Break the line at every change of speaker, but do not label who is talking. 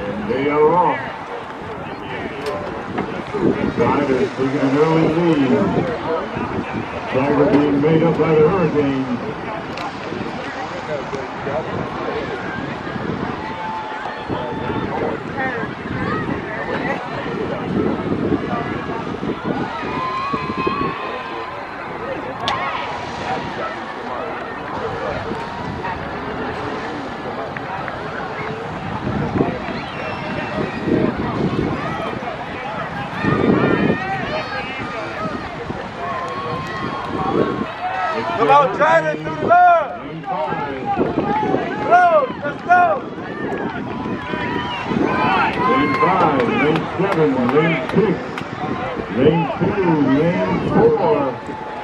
And they are off. Taking an early lead. Tiger being made up by the Hurricanes.
Come on, China, through the love.
Seven, lane six, lane two, lane four.